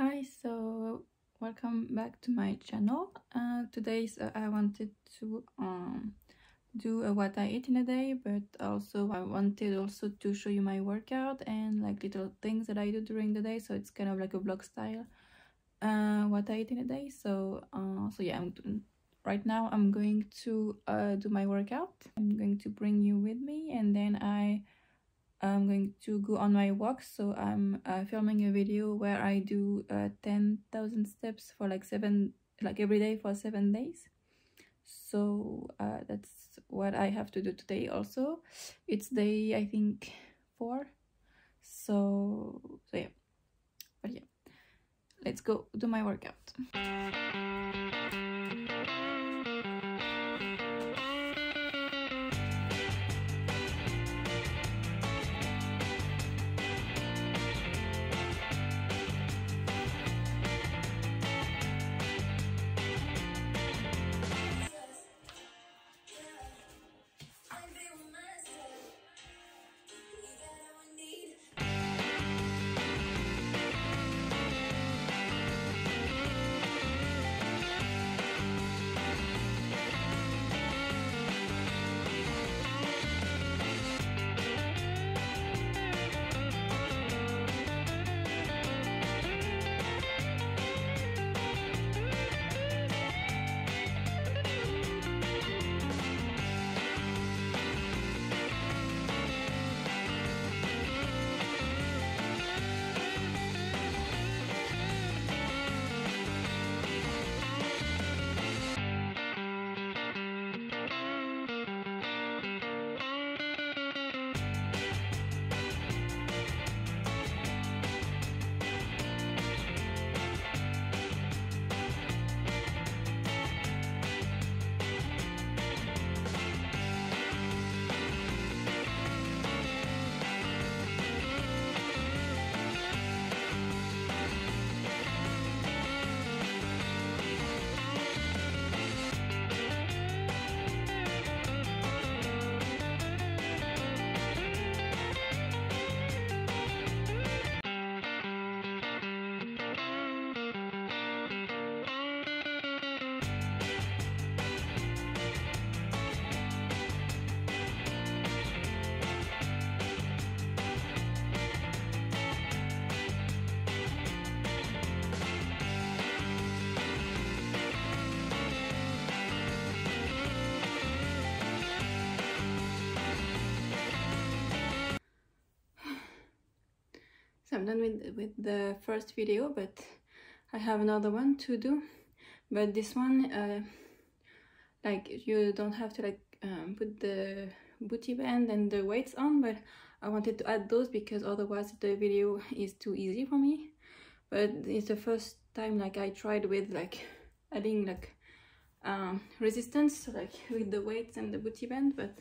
Hi, so welcome back to my channel. Uh, today uh, I wanted to um, do a what I eat in a day, but also I wanted also to show you my workout and like little things that I do during the day. So it's kind of like a vlog style uh, what I eat in a day. So uh, so yeah, I'm right now I'm going to uh, do my workout. I'm going to bring you with me, and then I I'm going to go on my walk so I'm uh, filming a video where I do uh, 10,000 steps for like seven like every day for seven days. So uh, that's what I have to do today also. It's day I think four. So so yeah. But yeah. Let's go do my workout I'm done with, with the first video, but I have another one to do. But this one, uh, like you don't have to like um, put the booty band and the weights on, but I wanted to add those because otherwise the video is too easy for me. But it's the first time like I tried with like adding like um, resistance, like with the weights and the booty band, but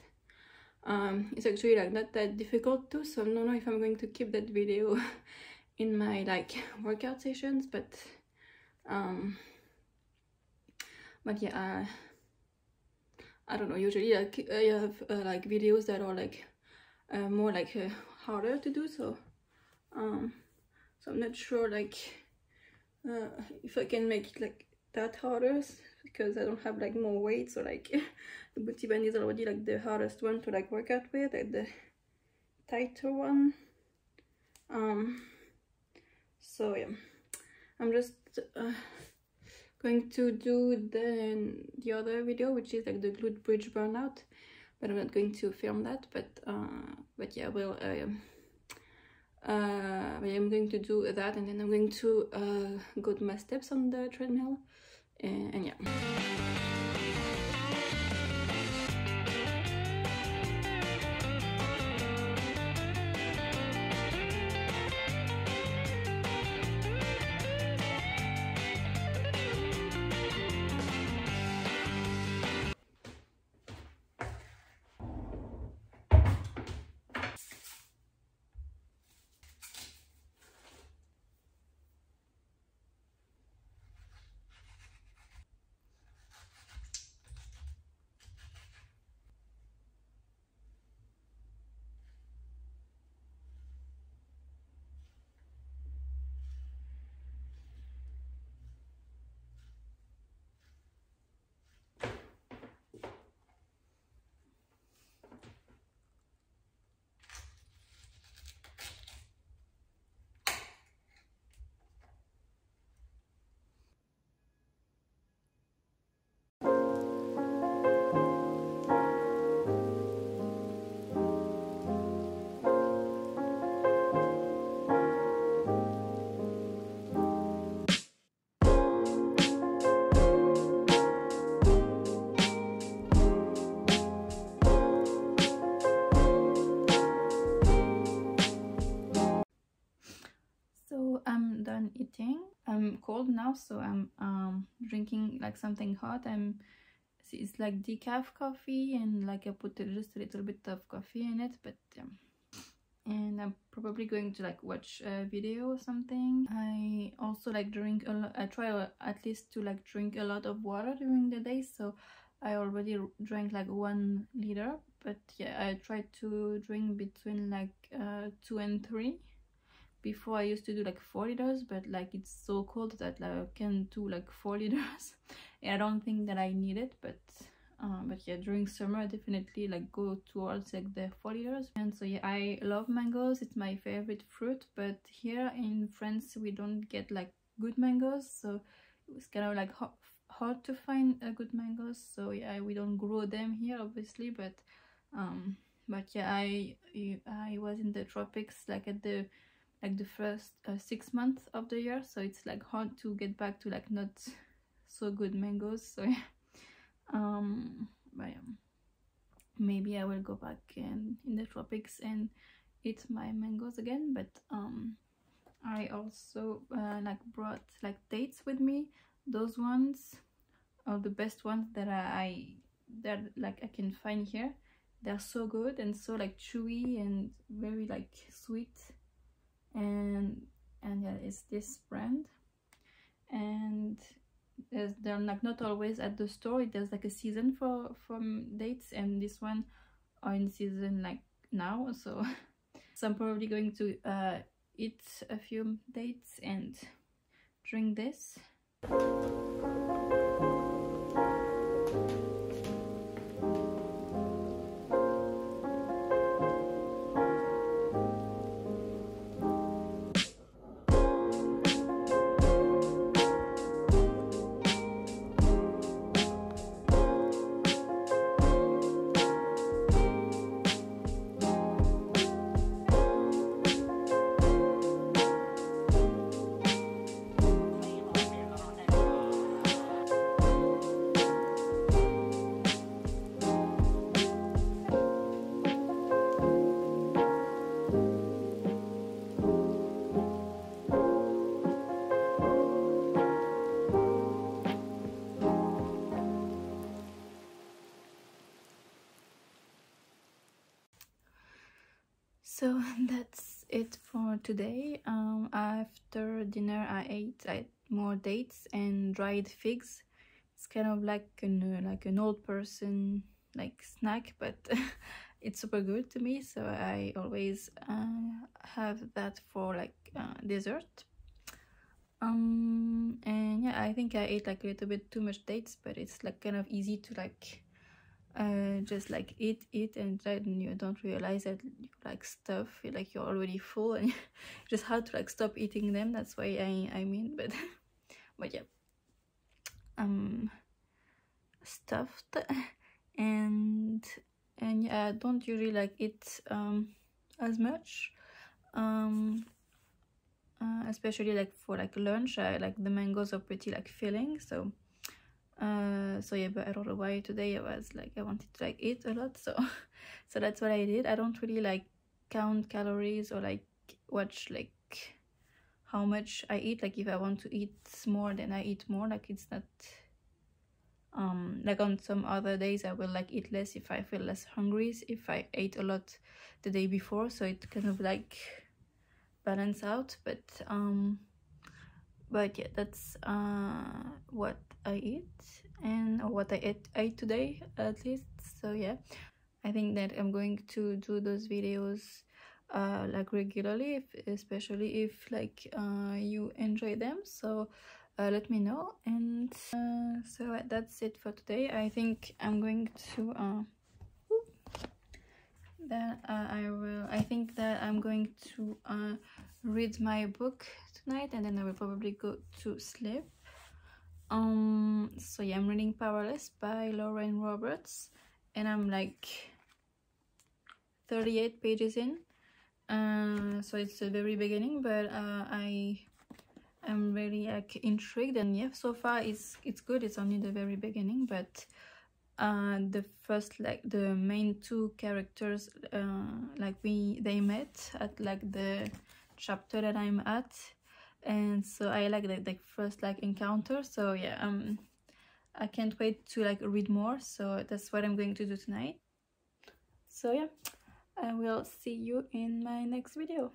um, it's actually like not that difficult too so I don't know if I'm going to keep that video in my like workout sessions but um but yeah uh, I don't know usually like I have uh, like videos that are like uh, more like uh, harder to do so um so I'm not sure like uh, if I can make it like that harder because I don't have like more weight so like the booty band is already like the hardest one to like work out with like the tighter one. Um so yeah. I'm just uh, going to do the the other video which is like the glute bridge burnout but I'm not going to film that but uh but yeah well uh, uh, I'm going to do that and then I'm going to uh, go to my steps on the treadmill and, and yeah now, so I'm um, drinking like something hot. I'm it's like decaf coffee and like I put just a little bit of coffee in it, but um, and I'm probably going to like watch a video or something. I also like drink a lot. I try at least to like drink a lot of water during the day, so I already drank like one liter, but yeah, I try to drink between like uh, two and three before I used to do like 4 liters but like it's so cold that like, I can do like 4 liters. And I don't think that I need it but uh, but yeah during summer I definitely like go towards like the 4 liters. And so yeah I love mangoes. It's my favorite fruit. But here in France we don't get like good mangoes. So it was kind of like hard to find a good mangoes. So yeah we don't grow them here obviously. But um but yeah I I was in the tropics like at the like the first uh, six months of the year. So it's like hard to get back to like not so good mangoes. So yeah. Um but yeah, maybe i will go back in in the tropics and eat my mangoes again. But um i also uh, like brought like dates with me. Those ones are the best ones that i that like i can find here. They're so good and so like chewy and very like sweet and and yeah it's this brand. And they're like not always at the store. There's like a season for from dates and this one are in season like now. So so i'm probably going to uh eat a few dates and drink this so that's it for today. Um, after dinner i ate I more dates and dried figs. It's kind of like an like an old person like snack but it's super good to me. So i always uh, have that for like uh, dessert. Um and yeah i think i ate like a little bit too much dates but it's like kind of easy to like just like eat eat and then you don't realize that you like stuff like you're already full and just how to like stop eating them. That's why i i mean but but yeah. Um stuffed and and yeah I don't usually like eat um as much? Um uh, especially like for like lunch I like the mangoes are pretty like filling so uh so yeah but i don't know why today i was like i wanted to like eat a lot so so that's what i did. I don't really like count calories or like watch like how much i eat. Like if i want to eat more then i eat more. Like it's not um like on some other days i will like eat less if i feel less hungry if i ate a lot the day before. So it kind of like balance out. But um but yeah that's uh what i eat and what i ate, ate today at least. So yeah i think that i'm going to do those videos uh like regularly if, especially if like uh you enjoy them. So uh, let me know. And uh, so that's it for today. I think i'm going to uh then uh, i will i think that i'm going to read my book tonight and then I will probably go to sleep. Um, so yeah, I'm reading Powerless by Lauren Roberts and I'm like 38 pages in. Uh, so it's the very beginning, but uh, I am really like intrigued and yeah, so far it's it's good. It's only the very beginning, but uh, the first like the main two characters uh, like we they met at like the chapter that I'm at and so I like the, the first like encounter. So yeah um I can't wait to like read more. So that's what I'm going to do tonight. So yeah I will see you in my next video